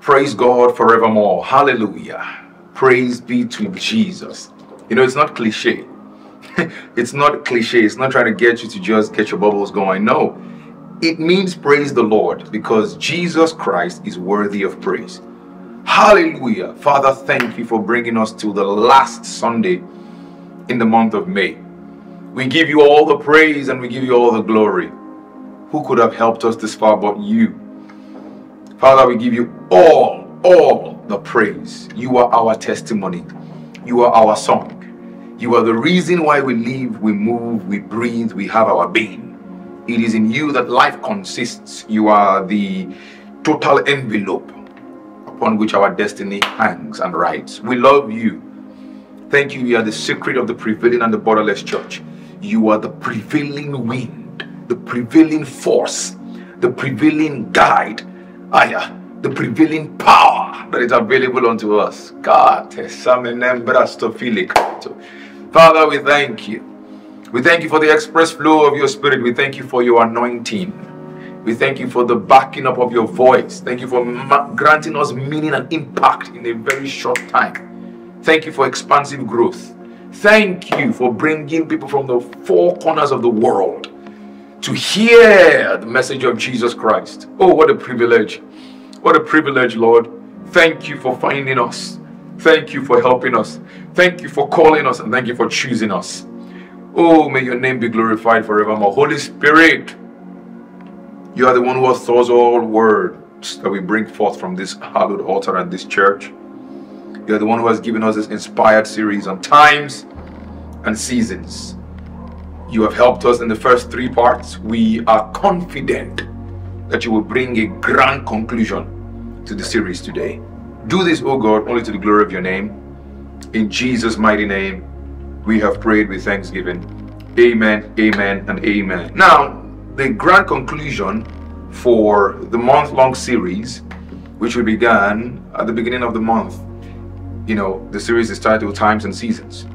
Praise God forevermore. Hallelujah. Praise be to Jesus. You know, it's not cliche. it's not cliche. It's not trying to get you to just get your bubbles going. No, it means praise the Lord because Jesus Christ is worthy of praise. Hallelujah. Father, thank you for bringing us to the last Sunday in the month of May. We give you all the praise and we give you all the glory. Who could have helped us this far but you? Father, we give you all, all the praise. You are our testimony. You are our song. You are the reason why we live, we move, we breathe, we have our being. It is in you that life consists. You are the total envelope upon which our destiny hangs and rides. We love you. Thank you. You are the secret of the prevailing and the borderless church. You are the prevailing wind, the prevailing force, the prevailing guide. Aya, the prevailing power that is available unto us. God, Father, we thank you. We thank you for the express flow of your spirit. We thank you for your anointing. We thank you for the backing up of your voice. Thank you for granting us meaning and impact in a very short time. Thank you for expansive growth. Thank you for bringing people from the four corners of the world to hear the message of Jesus Christ. Oh, what a privilege. What a privilege, Lord. Thank you for finding us. Thank you for helping us. Thank you for calling us and thank you for choosing us. Oh, may your name be glorified forevermore. Holy Spirit, you are the one who authors all words that we bring forth from this hallowed altar and this church. You are the one who has given us this inspired series on times and seasons. You have helped us in the first three parts. We are confident that you will bring a grand conclusion to the series today. Do this, O God, only to the glory of your name. In Jesus' mighty name, we have prayed with thanksgiving. Amen, amen, and amen. Now, the grand conclusion for the month long series, which we began at the beginning of the month, you know, the series is titled Times and Seasons.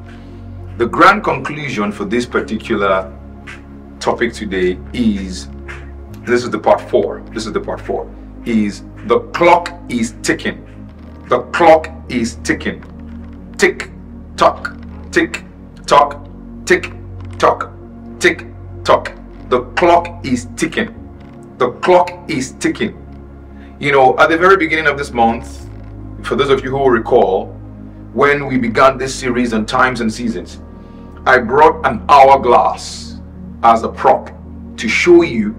The grand conclusion for this particular topic today is this is the part four. This is the part four. Is the clock is ticking. The clock is ticking. Tick, tock, tick, tock, tick, tock, tick, tock. The clock is ticking. The clock is ticking. You know, at the very beginning of this month, for those of you who will recall, when we began this series on times and seasons, I brought an hourglass as a prop to show you,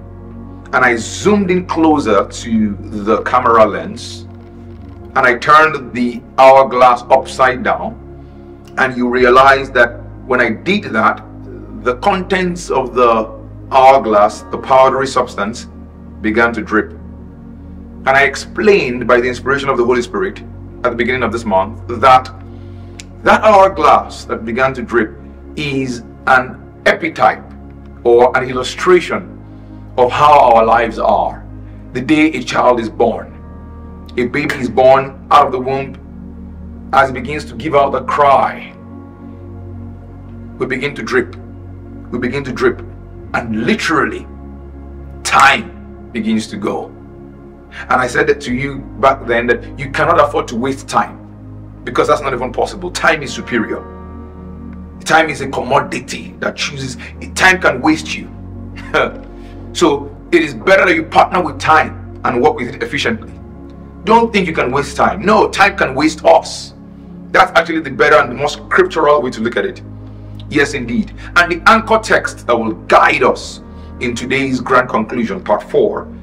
and I zoomed in closer to the camera lens and I turned the hourglass upside down and you realize that when I did that the contents of the hourglass the powdery substance began to drip. And I explained by the inspiration of the Holy Spirit at the beginning of this month that that hourglass that began to drip is an epitype or an illustration of how our lives are the day a child is born a baby is born out of the womb, as it begins to give out the cry, we begin to drip. We begin to drip. And literally, time begins to go. And I said that to you back then that you cannot afford to waste time because that's not even possible. Time is superior. Time is a commodity that chooses, time can waste you. so it is better that you partner with time and work with it efficiently. Don't think you can waste time. No, time can waste us. That's actually the better and the more scriptural way to look at it. Yes, indeed. And the anchor text that will guide us in today's grand conclusion, part four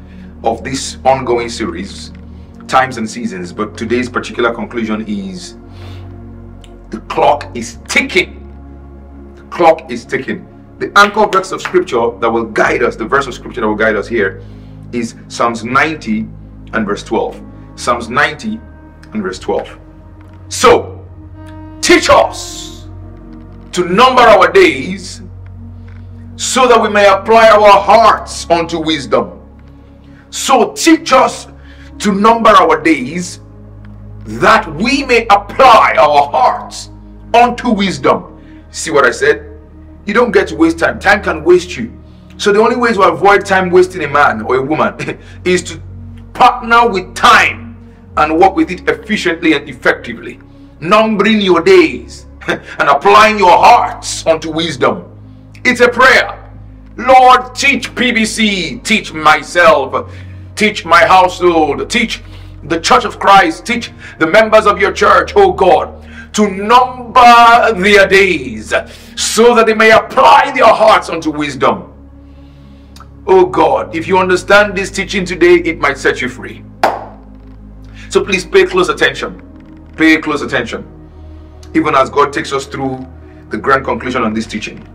of this ongoing series, Times and Seasons. But today's particular conclusion is the clock is ticking. Clock is ticking. The anchor verse of scripture that will guide us, the verse of scripture that will guide us here, is Psalms 90 and verse 12. Psalms 90 and verse 12. So, teach us to number our days so that we may apply our hearts unto wisdom. So, teach us to number our days that we may apply our hearts unto wisdom. See what I said? You don't get to waste time. Time can waste you. So the only way to avoid time wasting a man or a woman is to partner with time and work with it efficiently and effectively, numbering your days and applying your hearts unto wisdom. It's a prayer. Lord, teach PBC, teach myself, teach my household, teach the church of Christ, teach the members of your church, oh God, to number their days so that they may apply their hearts unto wisdom. Oh God, if you understand this teaching today, it might set you free. So please pay close attention. Pay close attention. Even as God takes us through the grand conclusion on this teaching.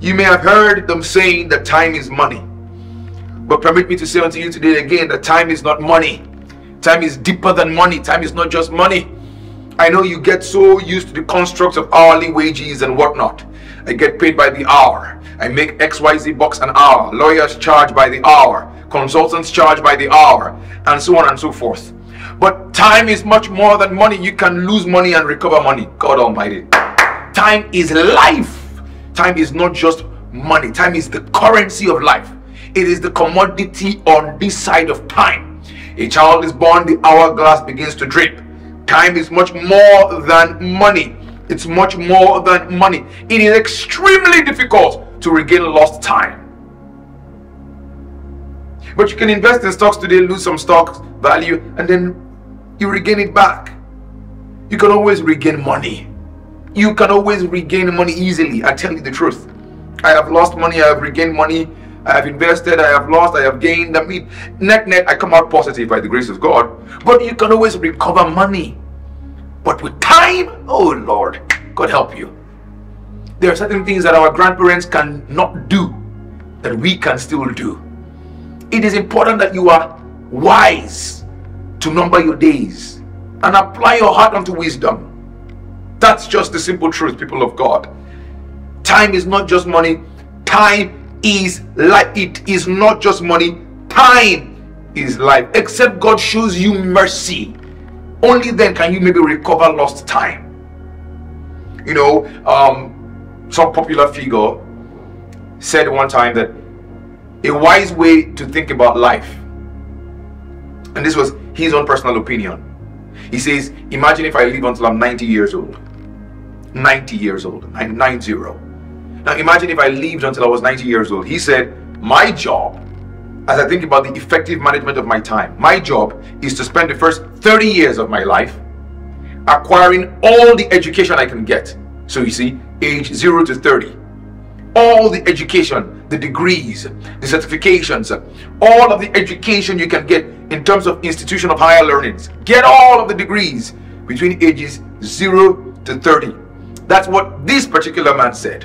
You may have heard them saying that time is money. But permit me to say unto you today again that time is not money. Time is deeper than money. Time is not just money. I know you get so used to the constructs of hourly wages and whatnot. I get paid by the hour. I make XYZ bucks an hour. Lawyers charge by the hour. Consultants charge by the hour. And so on and so forth. But time is much more than money. You can lose money and recover money. God Almighty. Time is life. Time is not just money. Time is the currency of life. It is the commodity on this side of time. A child is born, the hourglass begins to drip. Time is much more than money. It's much more than money. It is extremely difficult to regain lost time. But you can invest in stocks today, lose some stock value, and then you regain it back. You can always regain money. You can always regain money easily. I tell you the truth. I have lost money, I have regained money I have invested, I have lost, I have gained. I mean, net net, I come out positive by the grace of God. But you can always recover money. But with time, oh Lord, God help you. There are certain things that our grandparents cannot do that we can still do. It is important that you are wise to number your days and apply your heart unto wisdom. That's just the simple truth, people of God. Time is not just money, time is life. It is not just money. Time is life. Except God shows you mercy. Only then can you maybe recover lost time. You know, um, some popular figure said one time that a wise way to think about life, and this was his own personal opinion. He says, Imagine if I live until I'm 90 years old. 90 years old, 90. Now imagine if I lived until I was 90 years old. He said, my job, as I think about the effective management of my time, my job is to spend the first 30 years of my life acquiring all the education I can get. So you see, age 0 to 30. All the education, the degrees, the certifications, all of the education you can get in terms of institution of higher learnings. Get all of the degrees between ages 0 to 30. That's what this particular man said.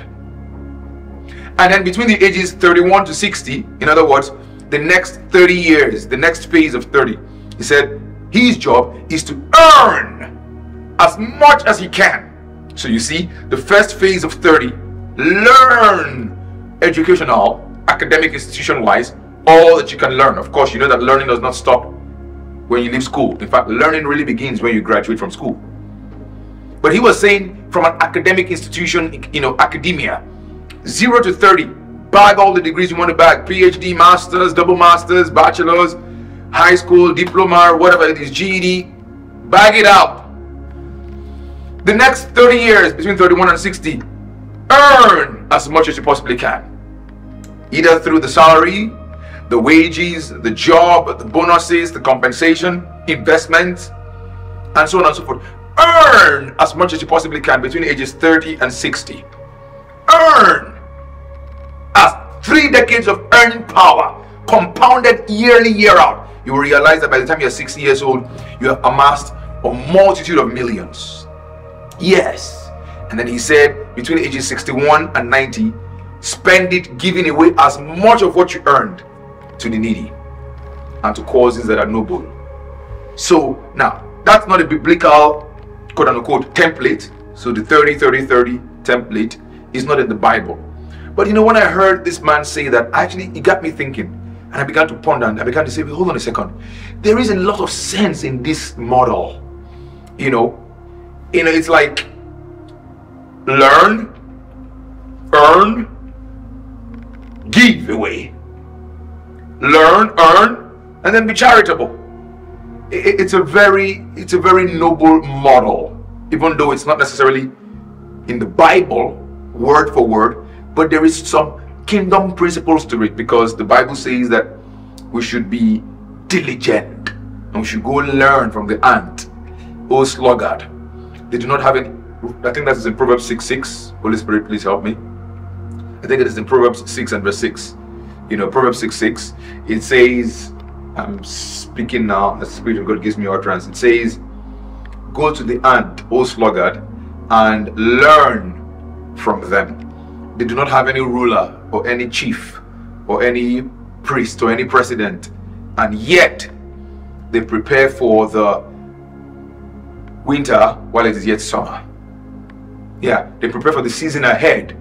And then between the ages 31 to 60, in other words, the next 30 years, the next phase of 30, he said his job is to earn as much as he can. So you see, the first phase of 30, learn educational, academic institution wise, all that you can learn. Of course, you know that learning does not stop when you leave school. In fact, learning really begins when you graduate from school. But he was saying from an academic institution, you know, academia, 0 to 30. Bag all the degrees you want to bag. PhD, masters, double masters, bachelors, high school, diploma, whatever it is, GED. Bag it out. The next 30 years, between 31 and 60, earn as much as you possibly can. Either through the salary, the wages, the job, the bonuses, the compensation, investments, and so on and so forth. Earn as much as you possibly can between ages 30 and 60. Earn Three decades of earning power, compounded yearly, year out. You will realize that by the time you're 60 years old, you have amassed a multitude of millions. Yes. And then he said, between ages 61 and 90, spend it giving away as much of what you earned to the needy and to causes that are noble. So now, that's not a biblical quote unquote template. So the 30 30 30 template is not in the Bible. But you know, when I heard this man say that, actually, it got me thinking. And I began to ponder and I began to say, hold on a second. There is a lot of sense in this model. You know, you know, it's like learn, earn, give away. Learn, earn, and then be charitable. it's a very it's a very noble model, even though it's not necessarily in the Bible word for word, but there is some kingdom principles to it because the Bible says that we should be diligent and we should go learn from the ant. Oh sluggard. They do not have any I think that is in Proverbs 6 6. Holy Spirit, please help me. I think it is in Proverbs 6 and verse 6. You know, Proverbs 6 6. It says, I'm speaking now the Spirit of God gives me utterance. It says, Go to the ant, O sluggard, and learn from them. They do not have any ruler or any chief or any priest or any president, and yet they prepare for the winter while it is yet summer. Yeah, they prepare for the season ahead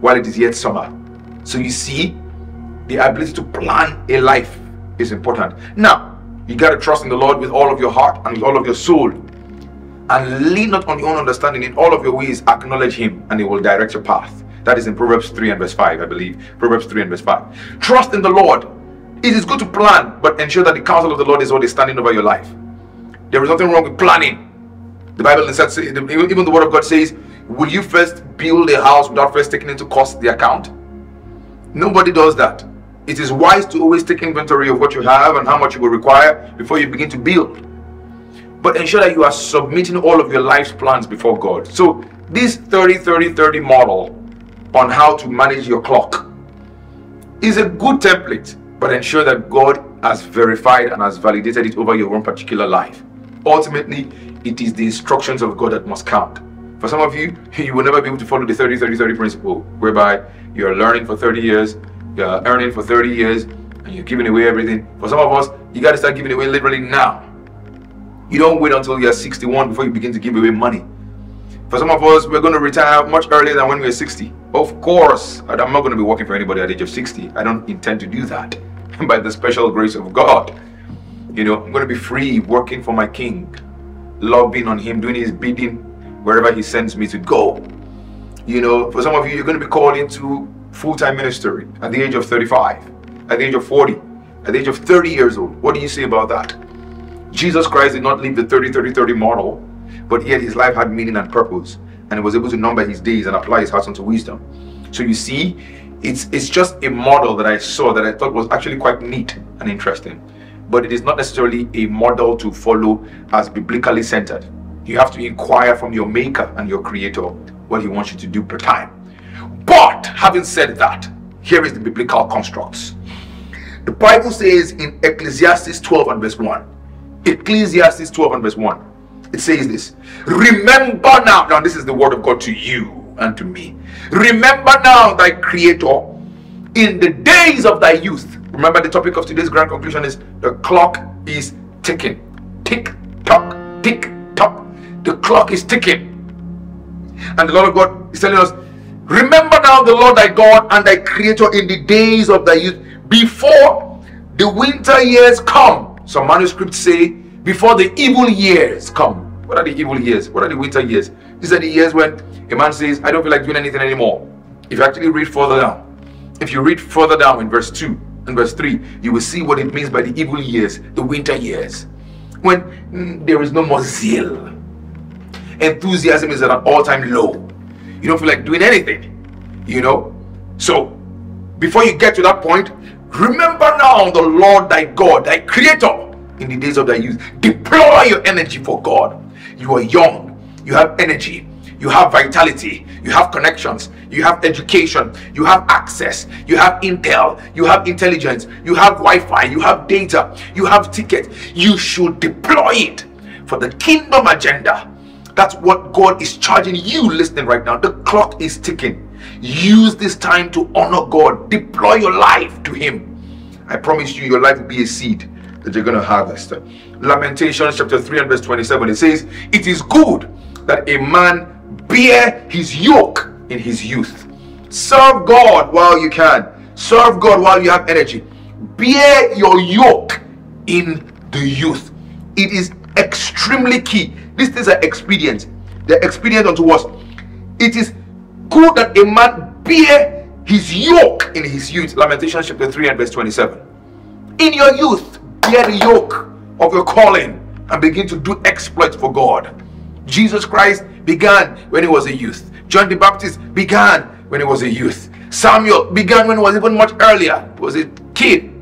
while it is yet summer. So you see, the ability to plan a life is important. Now, you got to trust in the Lord with all of your heart and with all of your soul. And lean not on your own understanding. In all of your ways, acknowledge Him, and He will direct your path. That is in Proverbs 3 and verse 5, I believe. Proverbs 3 and verse 5. Trust in the Lord. It is good to plan, but ensure that the counsel of the Lord is what is standing over your life. There is nothing wrong with planning. The Bible says, even the Word of God says, Will you first build a house without first taking into cost the account? Nobody does that. It is wise to always take inventory of what you have and how much you will require before you begin to build. But ensure that you are submitting all of your life's plans before God. So, this 30 30 30 model on how to manage your clock is a good template, but ensure that God has verified and has validated it over your own particular life. Ultimately, it is the instructions of God that must count. For some of you, you will never be able to follow the 30 30 30 principle, whereby you're learning for 30 years, you're earning for 30 years, and you're giving away everything. For some of us, you got to start giving away literally now. You don't wait until you're 61 before you begin to give away money. For some of us, we're going to retire much earlier than when we're 60. Of course, I'm not going to be working for anybody at the age of 60. I don't intend to do that by the special grace of God. You know, I'm going to be free working for my King, loving on Him, doing His bidding wherever He sends me to go. You know, for some of you, you're going to be called into full-time ministry at the age of 35, at the age of 40, at the age of 30 years old. What do you say about that? Jesus Christ did not live the 30-30-30 model, but yet his life had meaning and purpose, and he was able to number his days and apply his heart unto wisdom. So you see, it's it's just a model that I saw that I thought was actually quite neat and interesting. But it is not necessarily a model to follow as biblically centered. You have to inquire from your maker and your creator what he wants you to do per time. But having said that, here is the biblical constructs. The Bible says in Ecclesiastes 12 and verse 1. Ecclesiastes 12 and verse 1. It says this Remember now, now this is the word of God to you and to me. Remember now thy creator in the days of thy youth. Remember the topic of today's grand conclusion is the clock is ticking. Tick tock, tick tock. The clock is ticking. And the Lord of God is telling us Remember now the Lord thy God and thy creator in the days of thy youth, before the winter years come. Some manuscripts say, before the evil years come. What are the evil years? What are the winter years? These are the years when a man says, I don't feel like doing anything anymore. If you actually read further down, if you read further down in verse 2 and verse 3, you will see what it means by the evil years, the winter years. When mm, there is no more zeal, enthusiasm is at an all time low you don't feel like doing anything, you know. So before you get to that point, remember now the Lord thy God, thy creator in the days of thy youth. Deploy your energy for God. You are young, you have energy, you have vitality, you have connections, you have education, you have access, you have intel, you have intelligence, you have Wi Fi, you have data, you have tickets. You should deploy it for the kingdom agenda that's what God is charging you listening right now. The clock is ticking. Use this time to honor God. Deploy your life to Him. I promise you, your life will be a seed that you're going to harvest. Lamentations chapter 3 and verse 27 it says, It is good that a man bear his yoke in his youth. Serve God while you can, serve God while you have energy. Bear your yoke in the youth. It is extremely key these things are expedient. They're expedient unto us. It is good that a man bear his yoke in his youth. Lamentations chapter 3 and verse 27. In your youth, bear the yoke of your calling and begin to do exploits for God. Jesus Christ began when he was a youth. John the Baptist began when he was a youth. Samuel began when he was even much earlier. He was a kid.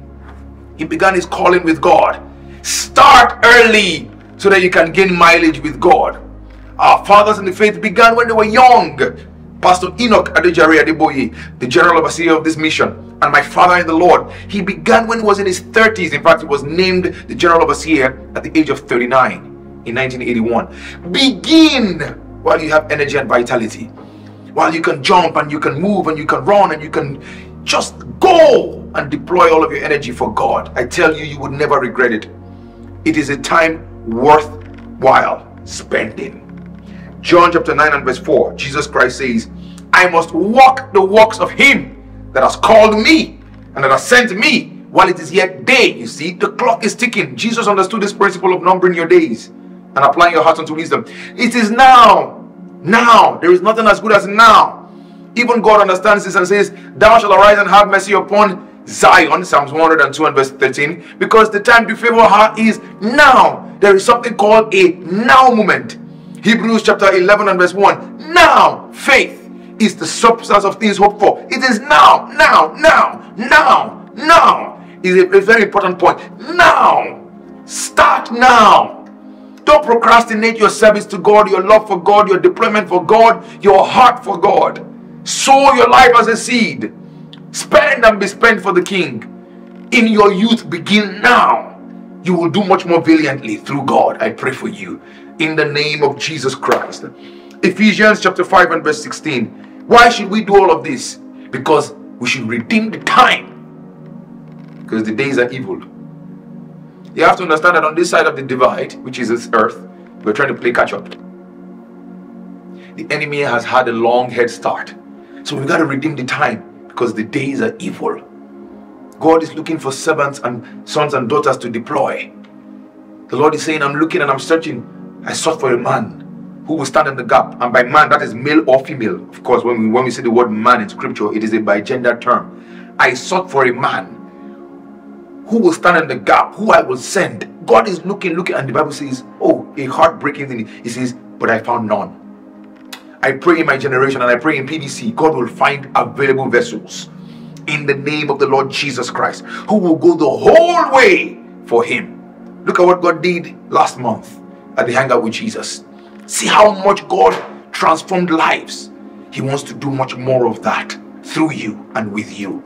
He began his calling with God. Start early so that you can gain mileage with God. Our fathers in the faith began when they were young. Pastor Enoch Adejare Adeboye, the general overseer of this mission, and my father in the Lord, he began when he was in his 30s. In fact, he was named the general overseer at the age of 39 in 1981. Begin while you have energy and vitality. While you can jump and you can move and you can run and you can just go and deploy all of your energy for God. I tell you, you would never regret it. It is a time worthwhile spending. John chapter 9 and verse 4, Jesus Christ says, I must walk the works of him that has called me and that has sent me while it is yet day. You see, the clock is ticking. Jesus understood this principle of numbering your days and applying your heart unto wisdom. It is now. Now. There is nothing as good as now. Even God understands this and says, Thou shalt arise and have mercy upon Zion, Psalms 102 and verse 13, because the time to favor her is now. There is something called a now moment. Hebrews chapter 11 and verse 1. Now, faith is the substance of things hoped for. It is now, now, now, now, now. Is a, a very important point. Now. Start now. Don't procrastinate your service to God, your love for God, your deployment for God, your heart for God. Sow your life as a seed. Spend and be spent for the King. In your youth, begin now. You will do much more valiantly through God. I pray for you in the name of Jesus Christ. Ephesians chapter 5 and verse 16. Why should we do all of this? Because we should redeem the time. Because the days are evil. You have to understand that on this side of the divide, which is this earth, we're trying to play catch up. The enemy has had a long head start. So we've got to redeem the time because the days are evil. God is looking for servants and sons and daughters to deploy. The Lord is saying, I'm looking and I'm searching I sought for a man who will stand in the gap. And by man, that is male or female. Of course, when we, when we say the word man in scripture, it is a by gender term. I sought for a man who will stand in the gap, who I will send. God is looking, looking, and the Bible says, Oh, a heartbreaking thing. He says, But I found none. I pray in my generation and I pray in PBC, God will find available vessels in the name of the Lord Jesus Christ who will go the whole way for Him. Look at what God did last month at the hangout with Jesus. See how much God transformed lives. He wants to do much more of that through you and with you.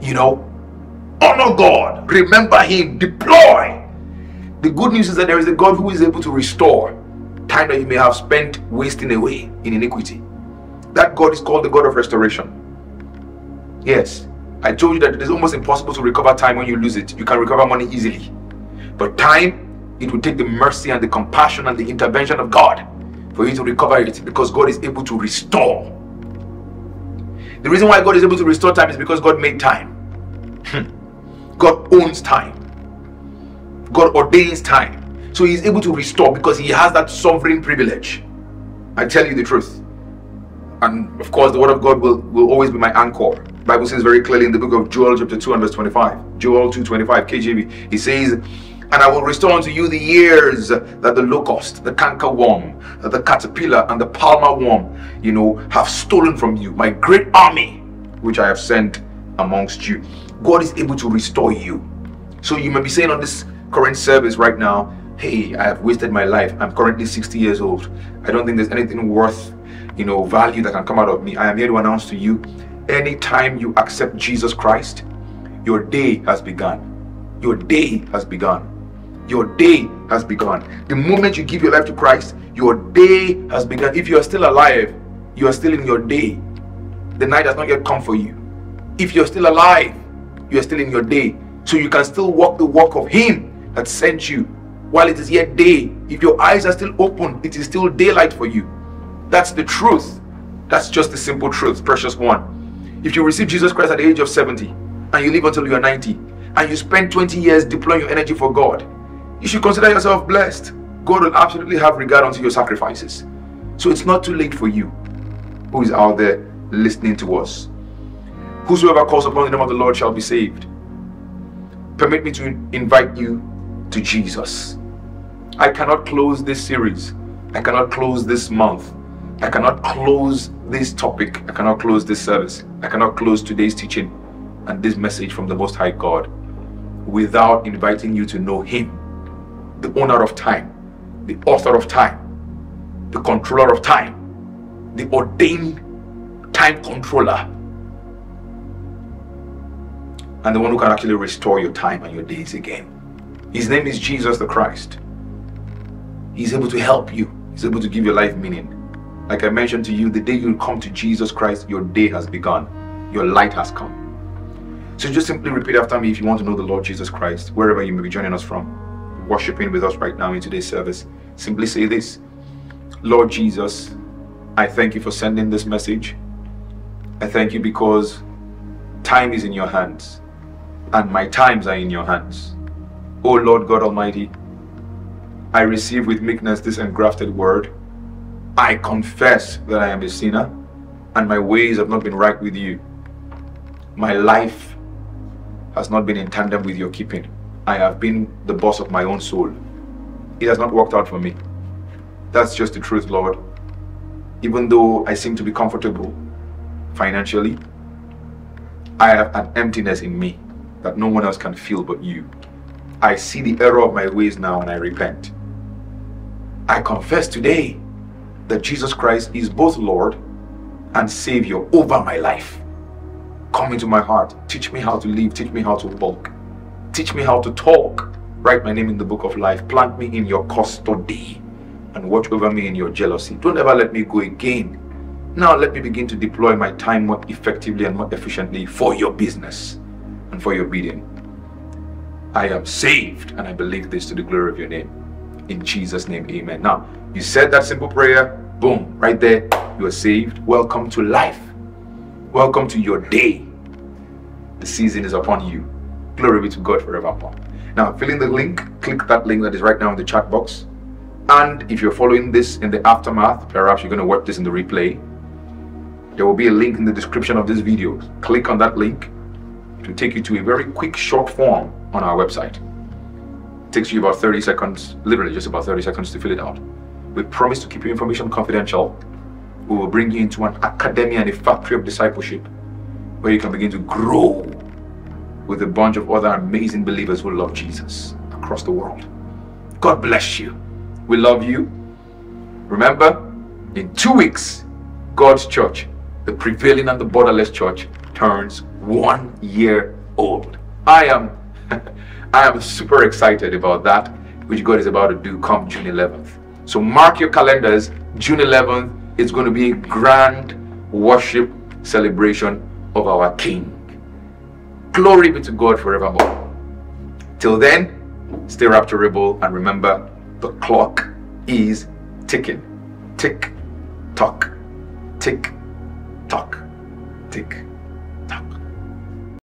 You know, honor God, remember Him, deploy. The good news is that there is a God who is able to restore time that you may have spent wasting away in iniquity. That God is called the God of restoration. Yes, I told you that it is almost impossible to recover time when you lose it. You can recover money easily. But time it will take the mercy and the compassion and the intervention of God for you to recover it because God is able to restore. The reason why God is able to restore time is because God made time. Hmm. God owns time. God ordains time. So he is able to restore because he has that sovereign privilege. I tell you the truth. And of course, the word of God will, will always be my anchor. Bible says very clearly in the book of Joel, chapter 2 and verse 25. Joel 2 25, KJV. He says, and I will restore unto you the years that the locust, the canker worm, the caterpillar, and the palmer worm, you know, have stolen from you. My great army, which I have sent amongst you. God is able to restore you. So you may be saying on this current service right now, hey, I have wasted my life. I'm currently 60 years old. I don't think there's anything worth, you know, value that can come out of me. I am here to announce to you, anytime you accept Jesus Christ, your day has begun. Your day has begun your day has begun. The moment you give your life to Christ, your day has begun. If you are still alive, you are still in your day. The night has not yet come for you. If you're still alive, you are still in your day. So you can still walk the walk of Him that sent you while it is yet day. If your eyes are still open, it is still daylight for you. That's the truth. That's just the simple truth, precious one. If you receive Jesus Christ at the age of 70 and you live until you are 90 and you spend 20 years deploying your energy for God, you should consider yourself blessed. God will absolutely have regard unto your sacrifices. So it's not too late for you who is out there listening to us. Whosoever calls upon the name of the Lord shall be saved. Permit me to invite you to Jesus. I cannot close this series. I cannot close this month. I cannot close this topic. I cannot close this service. I cannot close today's teaching and this message from the Most High God without inviting you to know Him, the owner of time, the author of time, the controller of time, the ordained time controller, and the one who can actually restore your time and your days again. His name is Jesus the Christ. He's able to help you, He's able to give your life meaning. Like I mentioned to you, the day you come to Jesus Christ, your day has begun, your light has come. So just simply repeat after me if you want to know the Lord Jesus Christ, wherever you may be joining us from, worshiping with us right now in today's service. Simply say this Lord Jesus, I thank you for sending this message. I thank you because time is in your hands and my times are in your hands. O Lord God Almighty, I receive with meekness this engrafted word. I confess that I am a sinner and my ways have not been right with you. My life has not been in tandem with your keeping. I have been the boss of my own soul. It has not worked out for me. That's just the truth, Lord. Even though I seem to be comfortable financially, I have an emptiness in me that no one else can feel but you. I see the error of my ways now and I repent. I confess today that Jesus Christ is both Lord and Savior over my life. Come into my heart. Teach me how to live. Teach me how to walk. Teach me how to talk. Write my name in the book of life. Plant me in your custody and watch over me in your jealousy. Don't ever let me go again. Now let me begin to deploy my time more effectively and more efficiently for your business and for your bidding. I am saved and I believe this to the glory of your name. In Jesus' name, amen. Now, you said that simple prayer, boom, right there, you are saved. Welcome to life. Welcome to your day. The season is upon you. Glory be to God forevermore. Now, fill in the link, click that link that is right now in the chat box and if you're following this in the aftermath, perhaps you're going to watch this in the replay, there will be a link in the description of this video. Click on that link to take you to a very quick short form on our website. It takes you about 30 seconds, literally just about 30 seconds to fill it out. We promise to keep your information confidential. We will bring you into an academy and a factory of discipleship where you can begin to grow with a bunch of other amazing believers who love Jesus across the world. God bless you. We love you. Remember, in two weeks, God's church, the prevailing and the borderless church, turns one year old. I am I am super excited about that, which God is about to do come June 11th. So mark your calendars, June 11th is going to be a grand worship celebration of our King. Glory be to God forevermore. Till then, stay rapturable and remember the clock is ticking. Tick, tock, tick, tock, tick,